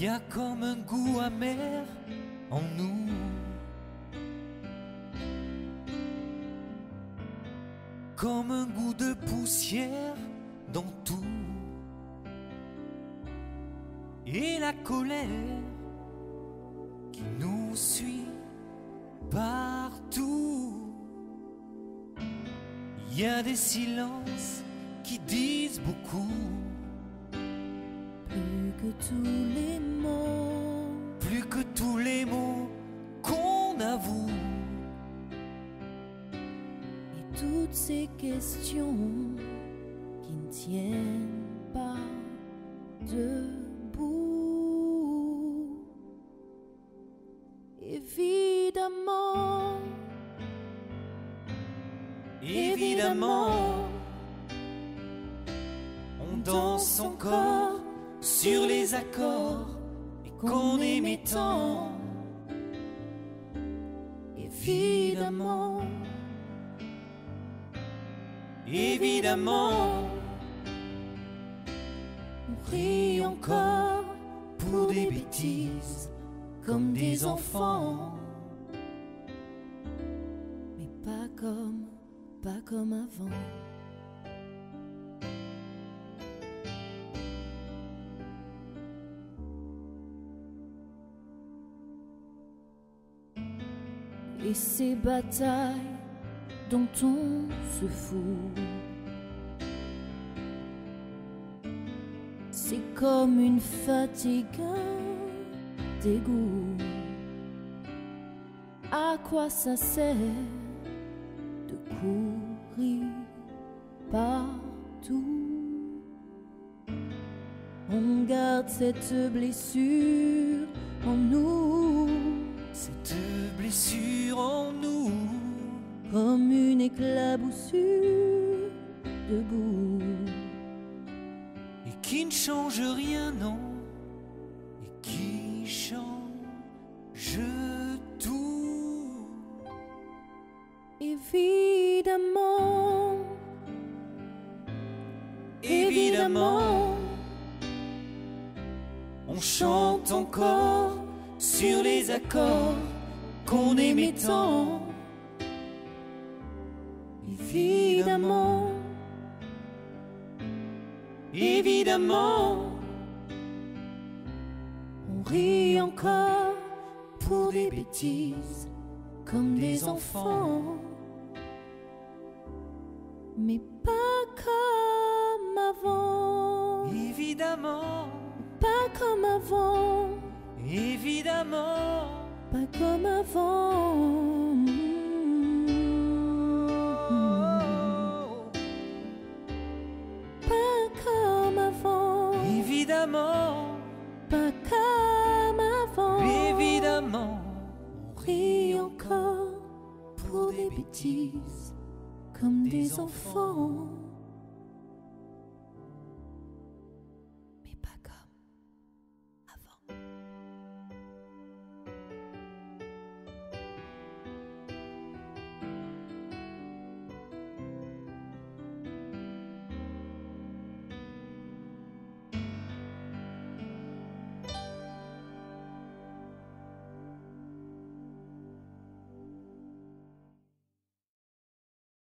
y a comme un goût amer en nous. Comme un goût de poussière dans tout. Et la colère qui nous suit partout. Il y a des silences qui disent beaucoup. Que tous les mots, plus que tous les mots qu'on avoue. et toutes ces questions qui ne tiennent pas debout. Évidemment, Évidemment, on danse encore sur les accords et qu'on aimait tant. évidemment, Évidemment, on rit encore pour des bêtises comme des enfants. Mais pas comme, pas comme avant. Et ces batailles dont on se fout. C'est comme une fatigue, un. À quoi ça sert de courir partout? On garde cette blessure en nous comme une éclaboussure debout. et qui ne change rien, non, et qui change tout. Évidemment, Évidemment, on chante encore sur les accords qu'on aimait tant. Évidemment, Évidemment, on rit encore pour des bêtises comme des enfants, mais pas comme avant, évidemment, pas comme avant, évidemment, pas comme avant. Évidemment, pas comme avant. évidemment, On rit encore pour des bêtises comme des enfants.